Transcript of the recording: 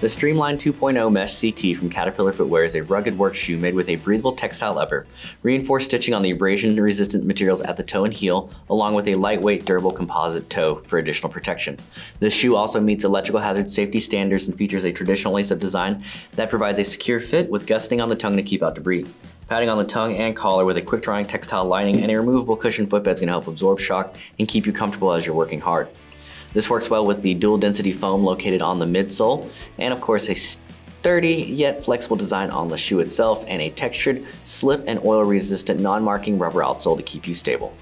The Streamline 2.0 Mesh CT from Caterpillar Footwear is a rugged work shoe made with a breathable textile upper, reinforced stitching on the abrasion-resistant materials at the toe and heel, along with a lightweight, durable composite toe for additional protection. This shoe also meets electrical hazard safety standards and features a traditional lace-up design that provides a secure fit with gusseting on the tongue to keep out debris. Padding on the tongue and collar with a quick-drying textile lining and a removable cushion footbed is going to help absorb shock and keep you comfortable as you're working hard. This works well with the dual density foam located on the midsole, and of course a sturdy yet flexible design on the shoe itself and a textured, slip and oil resistant non-marking rubber outsole to keep you stable.